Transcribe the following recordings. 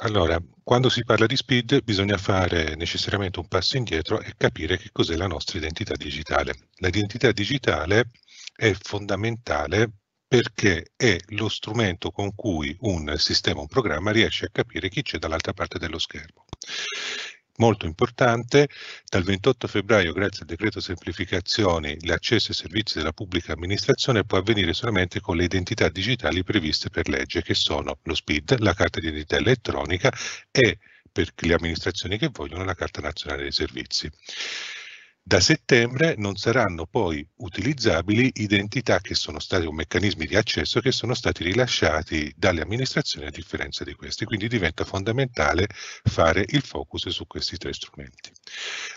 Allora, quando si parla di SPID bisogna fare necessariamente un passo indietro e capire che cos'è la nostra identità digitale. L'identità digitale è fondamentale perché è lo strumento con cui un sistema, un programma riesce a capire chi c'è dall'altra parte dello schermo molto importante, dal 28 febbraio, grazie al decreto semplificazioni, l'accesso ai servizi della pubblica amministrazione può avvenire solamente con le identità digitali previste per legge, che sono lo SPID, la carta di identità elettronica e per le amministrazioni che vogliono la carta nazionale dei servizi. Da settembre non saranno poi utilizzabili identità che sono stati o meccanismi di accesso che sono stati rilasciati dalle amministrazioni a differenza di questi, quindi diventa fondamentale fare il focus su questi tre strumenti.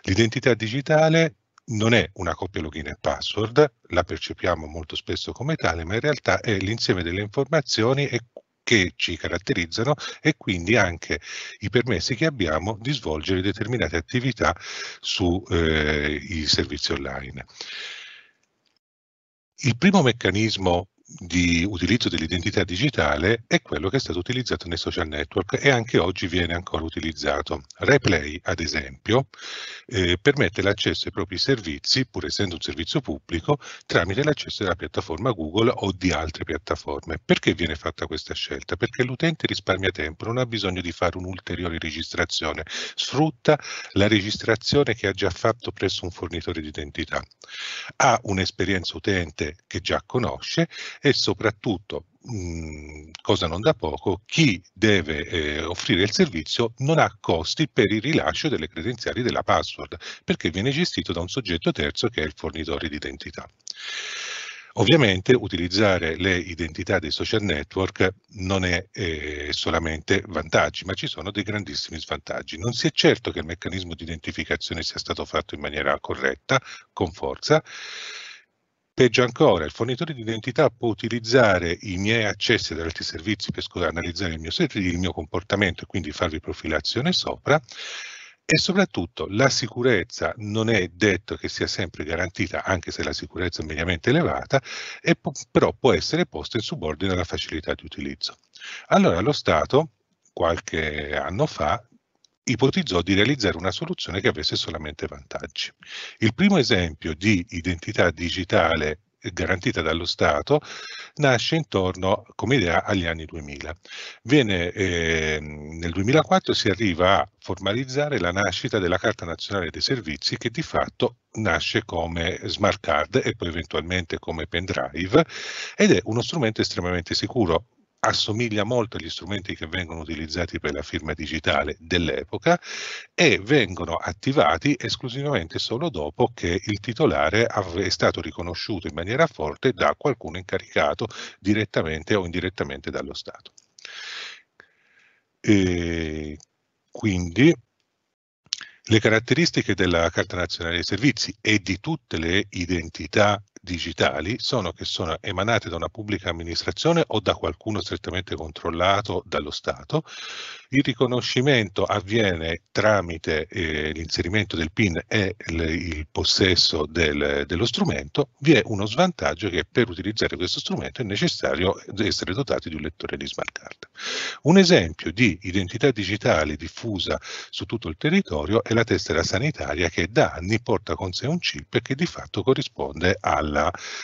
L'identità digitale non è una coppia login e password, la percepiamo molto spesso come tale, ma in realtà è l'insieme delle informazioni e che ci caratterizzano e quindi anche i permessi che abbiamo di svolgere determinate attività sui eh, servizi online. Il primo meccanismo di utilizzo dell'identità digitale è quello che è stato utilizzato nei social network e anche oggi viene ancora utilizzato. Replay, ad esempio, eh, permette l'accesso ai propri servizi, pur essendo un servizio pubblico, tramite l'accesso alla piattaforma Google o di altre piattaforme. Perché viene fatta questa scelta? Perché l'utente risparmia tempo, non ha bisogno di fare un'ulteriore registrazione, sfrutta la registrazione che ha già fatto presso un fornitore di identità. Ha un'esperienza utente che già conosce e soprattutto, mh, cosa non da poco, chi deve eh, offrire il servizio non ha costi per il rilascio delle credenziali della password, perché viene gestito da un soggetto terzo che è il fornitore di identità. Ovviamente utilizzare le identità dei social network non è eh, solamente vantaggi, ma ci sono dei grandissimi svantaggi. Non si è certo che il meccanismo di identificazione sia stato fatto in maniera corretta, con forza, Peggio ancora, il fornitore di identità può utilizzare i miei accessi ad altri servizi per analizzare il mio, il mio comportamento e quindi farvi profilazione sopra e soprattutto la sicurezza non è detto che sia sempre garantita, anche se la sicurezza è mediamente elevata, e però può essere posta in subordine alla facilità di utilizzo. Allora lo Stato, qualche anno fa, ipotizzò di realizzare una soluzione che avesse solamente vantaggi. Il primo esempio di identità digitale garantita dallo Stato nasce intorno come idea agli anni 2000. Viene, eh, nel 2004 si arriva a formalizzare la nascita della Carta Nazionale dei Servizi che di fatto nasce come smart card e poi eventualmente come pendrive ed è uno strumento estremamente sicuro assomiglia molto agli strumenti che vengono utilizzati per la firma digitale dell'epoca e vengono attivati esclusivamente solo dopo che il titolare è stato riconosciuto in maniera forte da qualcuno incaricato direttamente o indirettamente dallo Stato. E quindi le caratteristiche della Carta Nazionale dei Servizi e di tutte le identità digitali sono che sono emanate da una pubblica amministrazione o da qualcuno strettamente controllato dallo Stato. Il riconoscimento avviene tramite eh, l'inserimento del PIN e il, il possesso del, dello strumento. Vi è uno svantaggio che per utilizzare questo strumento è necessario essere dotati di un lettore di smart card. Un esempio di identità digitale diffusa su tutto il territorio è la tessera sanitaria che da anni porta con sé un chip che di fatto corrisponde alla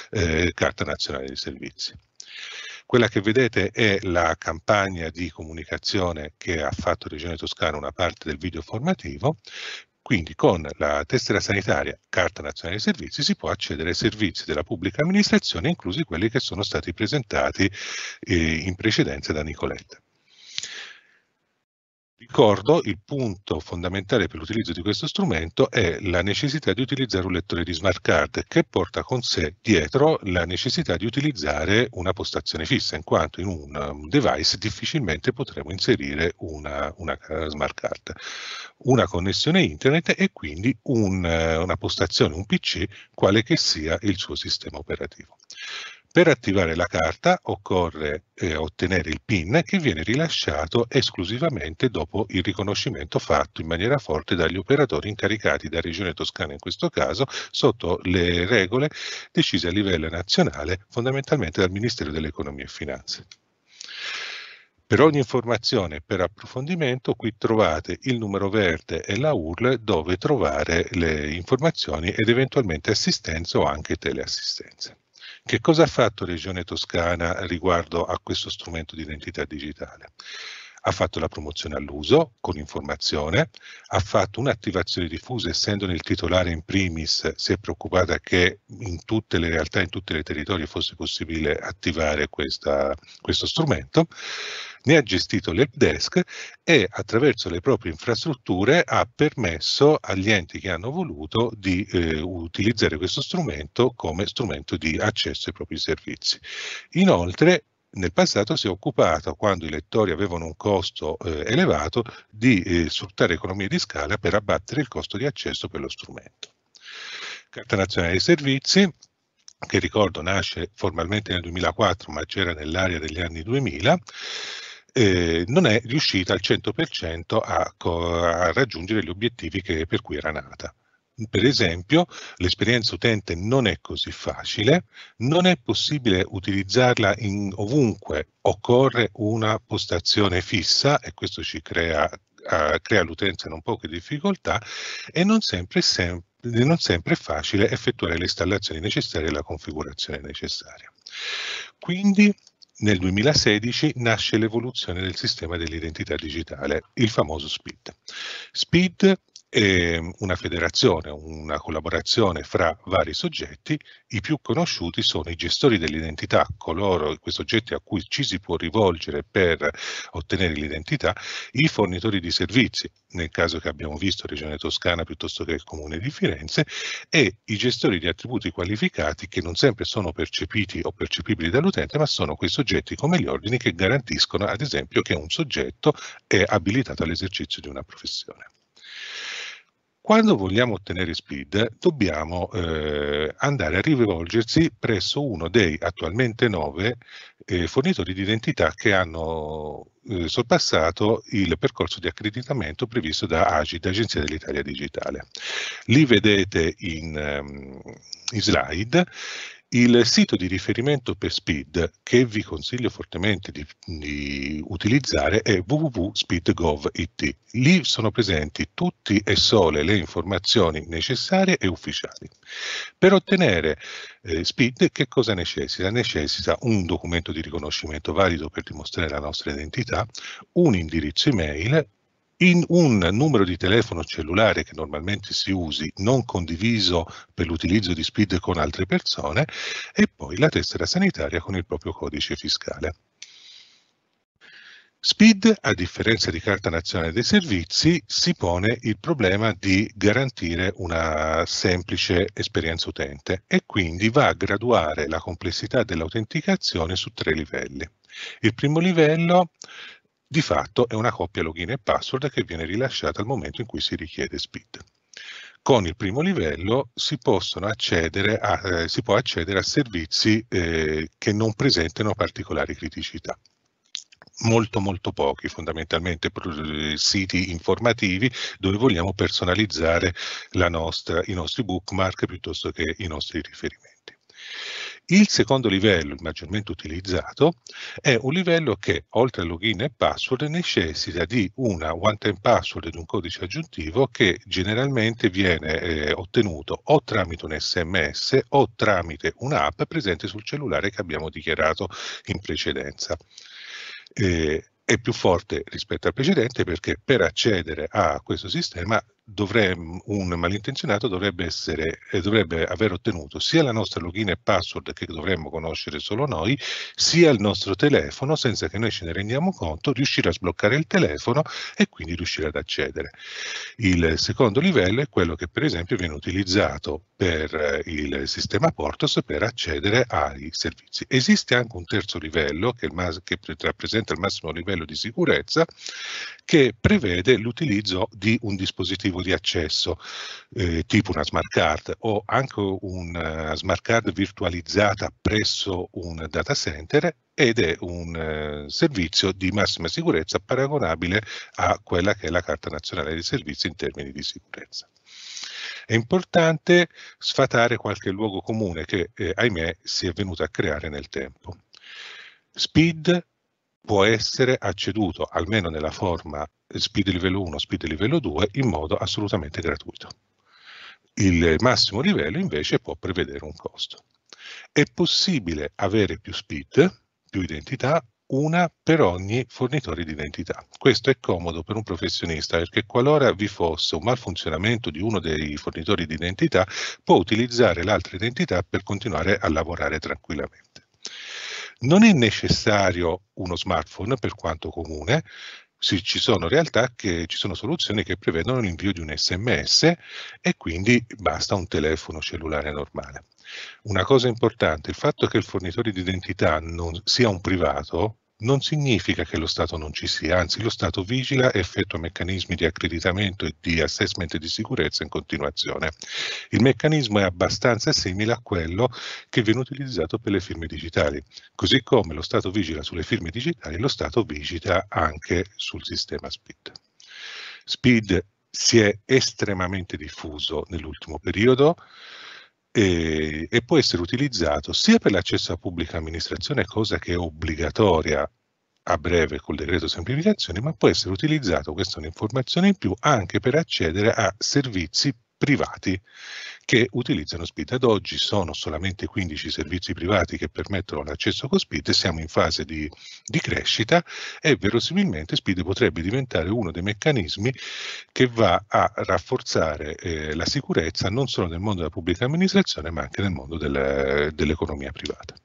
eh, Carta Nazionale dei Servizi. Quella che vedete è la campagna di comunicazione che ha fatto Regione Toscana una parte del video formativo. Quindi con la tessera sanitaria, Carta Nazionale dei Servizi, si può accedere ai servizi della pubblica amministrazione, inclusi quelli che sono stati presentati eh, in precedenza da Nicoletta. Ricordo, il punto fondamentale per l'utilizzo di questo strumento è la necessità di utilizzare un lettore di smart card che porta con sé dietro la necessità di utilizzare una postazione fissa, in quanto in un device difficilmente potremo inserire una, una smart card. Una connessione internet e quindi un, una postazione, un PC, quale che sia il suo sistema operativo. Per attivare la carta occorre eh, ottenere il PIN che viene rilasciato esclusivamente dopo il riconoscimento fatto in maniera forte dagli operatori incaricati da Regione Toscana in questo caso sotto le regole decise a livello nazionale fondamentalmente dal Ministero dell'Economia e Finanze. Per ogni informazione per approfondimento qui trovate il numero verde e la URL dove trovare le informazioni ed eventualmente assistenza o anche teleassistenza. Che cosa ha fatto Regione Toscana riguardo a questo strumento di identità digitale? Ha fatto la promozione all'uso con informazione, ha fatto un'attivazione diffusa, essendone il titolare in primis, si è preoccupata che in tutte le realtà, in tutti i territori fosse possibile attivare questa, questo strumento, ne ha gestito l'helpdesk e attraverso le proprie infrastrutture ha permesso agli enti che hanno voluto di eh, utilizzare questo strumento come strumento di accesso ai propri servizi. Inoltre nel passato si è occupato, quando i lettori avevano un costo eh, elevato, di eh, sfruttare economie di scala per abbattere il costo di accesso per lo strumento. Carta Nazionale dei Servizi, che ricordo nasce formalmente nel 2004 ma c'era nell'area degli anni 2000, eh, non è riuscita al 100% a, a, raggiungere gli obiettivi che, per cui era nata. Per esempio, l'esperienza utente non è così facile, non è possibile utilizzarla ovunque, occorre una postazione fissa e questo ci crea, uh, crea all'utenza non poche difficoltà e non sempre, sem non sempre è facile effettuare le installazioni necessarie e la configurazione necessaria. Quindi nel 2016 nasce l'evoluzione del sistema dell'identità digitale, il famoso SPID. SPID è una federazione, una collaborazione fra vari soggetti, i più conosciuti sono i gestori dell'identità, coloro, quei soggetti a cui ci si può rivolgere per ottenere l'identità, i fornitori di servizi, nel caso che abbiamo visto Regione Toscana piuttosto che il Comune di Firenze, e i gestori di attributi qualificati che non sempre sono percepiti o percepibili dall'utente, ma sono quei soggetti come gli ordini che garantiscono ad esempio che un soggetto è abilitato all'esercizio di una professione. Quando vogliamo ottenere speed dobbiamo eh, andare a rivolgersi presso uno dei attualmente nove eh, fornitori di identità che hanno eh, sorpassato il percorso di accreditamento previsto da AGID, Agenzia dell'Italia Digitale. Li vedete in, um, in slide il sito di riferimento per SPID che vi consiglio fortemente di, di utilizzare è www.speed.gov.it. Lì sono presenti tutte e sole le informazioni necessarie e ufficiali. Per ottenere eh, SPID che cosa necessita? Necessita un documento di riconoscimento valido per dimostrare la nostra identità, un indirizzo email in un numero di telefono cellulare che normalmente si usi, non condiviso per l'utilizzo di SPID con altre persone, e poi la tessera sanitaria con il proprio codice fiscale. SPID, a differenza di Carta Nazionale dei Servizi, si pone il problema di garantire una semplice esperienza utente e quindi va a graduare la complessità dell'autenticazione su tre livelli. Il primo livello di fatto è una coppia login e password che viene rilasciata al momento in cui si richiede SPID. Con il primo livello si, a, eh, si può accedere a servizi eh, che non presentano particolari criticità molto molto pochi, fondamentalmente siti informativi dove vogliamo personalizzare nostra, i nostri bookmark piuttosto che i nostri riferimenti. Il secondo livello, il maggiormente utilizzato, è un livello che, oltre a login e password, necessita di una one-time password ed un codice aggiuntivo che generalmente viene eh, ottenuto o tramite un sms o tramite un'app presente sul cellulare che abbiamo dichiarato in precedenza. Eh, è più forte rispetto al precedente perché per accedere a questo sistema dovremmo, un malintenzionato dovrebbe, essere, eh, dovrebbe aver ottenuto sia la nostra login e password che dovremmo conoscere solo noi, sia il nostro telefono senza che noi ce ne rendiamo conto, riuscire a sbloccare il telefono e quindi riuscire ad accedere. Il secondo livello è quello che per esempio viene utilizzato per eh, il sistema Portos per accedere ai servizi. Esiste anche un terzo livello che, che rappresenta il massimo livello di sicurezza che prevede l'utilizzo di un dispositivo di accesso eh, tipo una smart card o anche una eh, smart card virtualizzata presso un data center ed è un eh, servizio di massima sicurezza paragonabile a quella che è la Carta Nazionale dei Servizi in termini di sicurezza. È importante sfatare qualche luogo comune che, eh, ahimè, si è venuto a creare nel tempo. SPID può essere acceduto almeno nella forma speed livello 1, speed livello 2 in modo assolutamente gratuito. Il massimo livello invece può prevedere un costo. È possibile avere più speed, più identità, una per ogni fornitore di identità. Questo è comodo per un professionista perché qualora vi fosse un malfunzionamento di uno dei fornitori di identità può utilizzare l'altra identità per continuare a lavorare tranquillamente. Non è necessario uno smartphone per quanto comune, sì, ci sono realtà che ci sono soluzioni che prevedono l'invio di un sms e quindi basta un telefono cellulare normale. Una cosa importante, il fatto che il fornitore di identità non sia un privato non significa che lo Stato non ci sia, anzi lo Stato vigila e effettua meccanismi di accreditamento e di assessment di sicurezza in continuazione. Il meccanismo è abbastanza simile a quello che viene utilizzato per le firme digitali. Così come lo Stato vigila sulle firme digitali, lo Stato vigila anche sul sistema SPID. SPID si è estremamente diffuso nell'ultimo periodo, e, e, può essere utilizzato sia per l'accesso a pubblica amministrazione, cosa che è obbligatoria a breve col decreto semplificazione, ma può essere utilizzato, questa è un'informazione in più, anche per accedere a servizi privati che utilizzano SPID. Ad oggi sono solamente 15 servizi privati che permettono l'accesso con SPID, siamo in fase di, di, crescita e verosimilmente SPID potrebbe diventare uno dei meccanismi che va a rafforzare eh, la sicurezza non solo nel mondo della pubblica amministrazione ma anche nel mondo del, dell'economia privata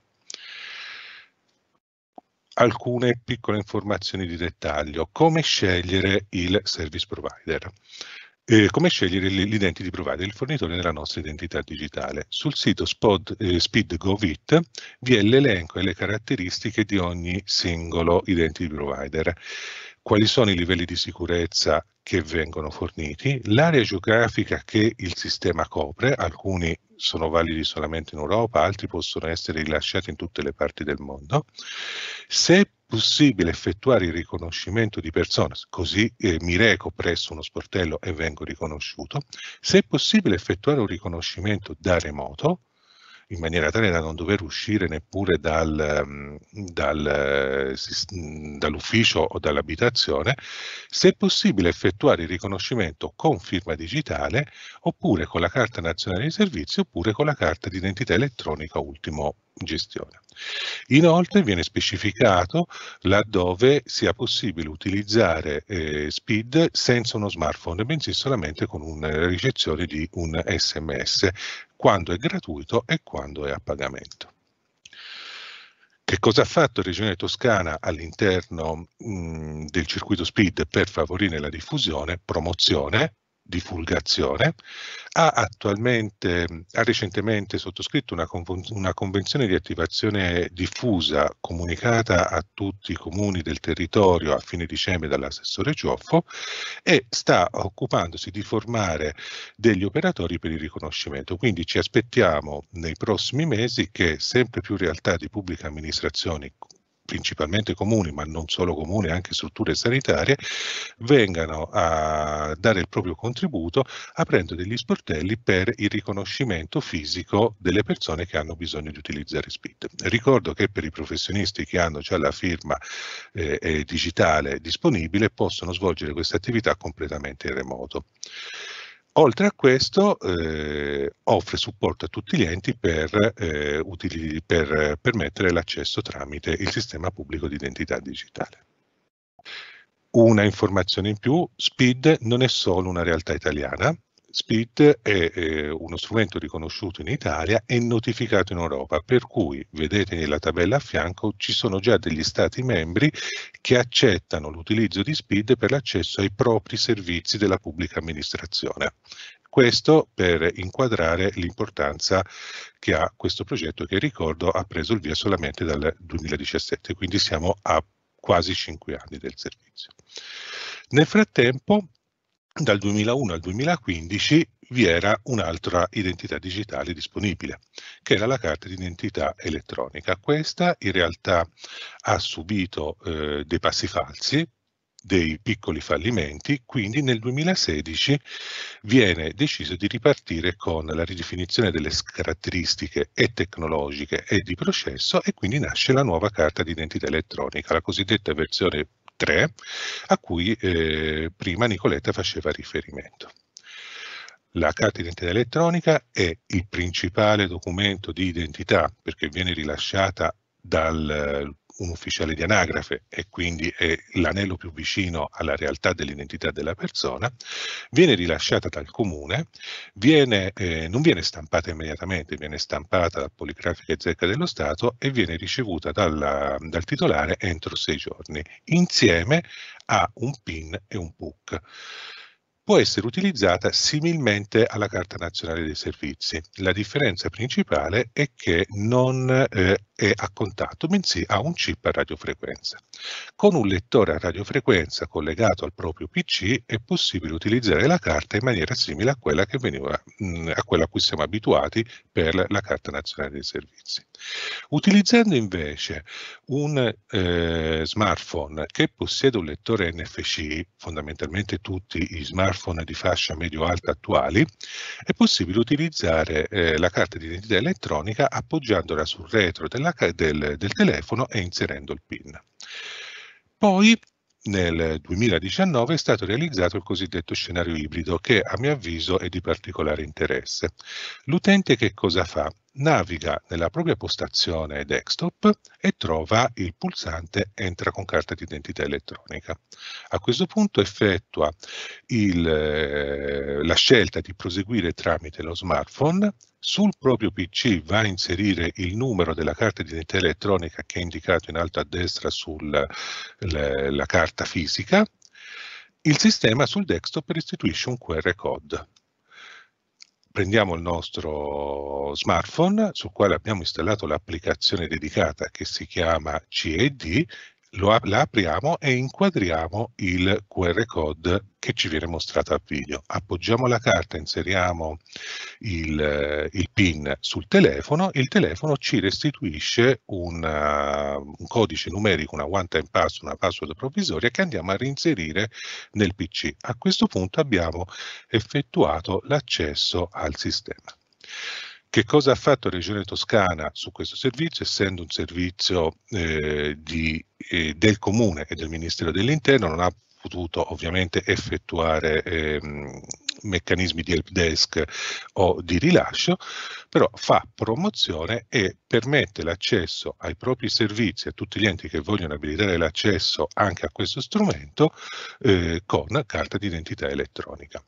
alcune piccole informazioni di dettaglio. Come scegliere il service provider? Eh, come scegliere l'identity provider, il fornitore della nostra identità digitale? Sul sito eh, SpeedGovIt vi è l'elenco e le caratteristiche di ogni singolo identity provider. Quali sono i livelli di sicurezza che vengono forniti, l'area geografica che il sistema copre, alcuni sono validi solamente in Europa, altri possono essere rilasciati in tutte le parti del mondo, se possibile effettuare il riconoscimento di persone, così eh, mi reco presso uno sportello e vengo riconosciuto, se è possibile effettuare un riconoscimento da remoto, in maniera tale da non dover uscire neppure dal, mm, dal, mm, dall'ufficio o dall'abitazione, se è possibile effettuare il riconoscimento con firma digitale oppure con la carta nazionale di servizio oppure con la carta di identità elettronica ultimo gestione. Inoltre viene specificato laddove sia possibile utilizzare eh, SPID senza uno smartphone, bensì solamente con una ricezione di un SMS, quando è gratuito e quando è a pagamento. Che cosa ha fatto Regione Toscana all'interno del circuito SPID per favorire la diffusione, promozione, divulgazione, ha ha recentemente sottoscritto una, una, convenzione di attivazione diffusa comunicata a tutti i comuni del territorio a fine dicembre dall'assessore Gioffo e sta occupandosi di formare degli operatori per il riconoscimento. Quindi ci aspettiamo nei prossimi mesi che sempre più realtà di pubbliche amministrazioni principalmente comuni, ma non solo comuni, anche strutture sanitarie, vengano a dare il proprio contributo aprendo degli sportelli per il riconoscimento fisico delle persone che hanno bisogno di utilizzare SPID. Ricordo che per i professionisti che hanno già la firma eh, digitale disponibile possono svolgere questa attività completamente in remoto. Oltre a questo eh, offre supporto a tutti gli enti per, eh, utili, per permettere l'accesso tramite il sistema pubblico di identità digitale. Una informazione in più, SPID non è solo una realtà italiana, SPID è eh, uno strumento riconosciuto in Italia e notificato in Europa, per cui vedete nella tabella a fianco ci sono già degli Stati membri che accettano l'utilizzo di SPID per l'accesso ai propri servizi della pubblica amministrazione. Questo per inquadrare l'importanza che ha questo progetto che ricordo ha preso il via solamente dal 2017, quindi siamo a quasi cinque anni del servizio. Nel frattempo dal 2001 al 2015 vi era un'altra identità digitale disponibile, che era la carta d'identità elettronica. Questa in realtà ha subito eh, dei passi falsi, dei piccoli fallimenti, quindi nel 2016 viene deciso di ripartire con la ridefinizione delle caratteristiche e tecnologiche e di processo e quindi nasce la nuova carta d'identità elettronica, la cosiddetta versione 3, a cui eh, prima Nicoletta faceva riferimento. La carta d'identità elettronica è il principale documento di identità perché viene rilasciata dal un ufficiale di anagrafe e quindi è l'anello più vicino alla realtà dell'identità della persona, viene rilasciata dal comune, viene, eh, non viene stampata immediatamente, viene stampata dal Poligrafica e Zecca dello Stato e viene ricevuta dalla, dal titolare entro sei giorni, insieme a un PIN e un PUC può essere utilizzata similmente alla Carta Nazionale dei Servizi. La differenza principale è che non eh, è a contatto, bensì ha un chip a radiofrequenza. Con un lettore a radiofrequenza collegato al proprio PC è possibile utilizzare la carta in maniera simile a quella, veniva, mh, mm, a, quella a cui siamo abituati per la Carta Nazionale dei Servizi. Utilizzando invece un eh, smartphone che possiede un lettore NFC, fondamentalmente tutti i smartphone di fascia medio-alta attuali, è possibile utilizzare eh, la carta di identità elettronica appoggiandola sul retro della, del, del telefono e inserendo il PIN. Poi nel 2019 è stato realizzato il cosiddetto scenario ibrido che a mio avviso è di particolare interesse. L'utente che cosa fa? Naviga nella propria postazione desktop e trova il pulsante Entra con carta d'identità elettronica. A questo punto effettua il, eh, la scelta di proseguire tramite lo smartphone, sul proprio PC va a inserire il numero della carta d'identità elettronica che è indicato in alto a destra sulla carta fisica, il sistema sul desktop restituisce un QR code prendiamo il nostro smartphone sul quale abbiamo installato l'applicazione dedicata che si chiama CED lo, la apriamo e inquadriamo il QR code che ci viene mostrato a video. Appoggiamo la carta, inseriamo il, il PIN sul telefono, il telefono ci restituisce una, un codice numerico, una one time pass, una password provvisoria che andiamo a reinserire nel PC. A questo punto abbiamo effettuato l'accesso al sistema. Che cosa ha fatto Regione Toscana su questo servizio, essendo un servizio eh, di, eh, del Comune e del Ministero dell'Interno, non ha potuto ovviamente effettuare ehm, meccanismi di helpdesk o di rilascio, però fa promozione e permette l'accesso ai propri servizi a tutti gli enti che vogliono abilitare l'accesso anche a questo strumento eh, con carta d'identità elettronica.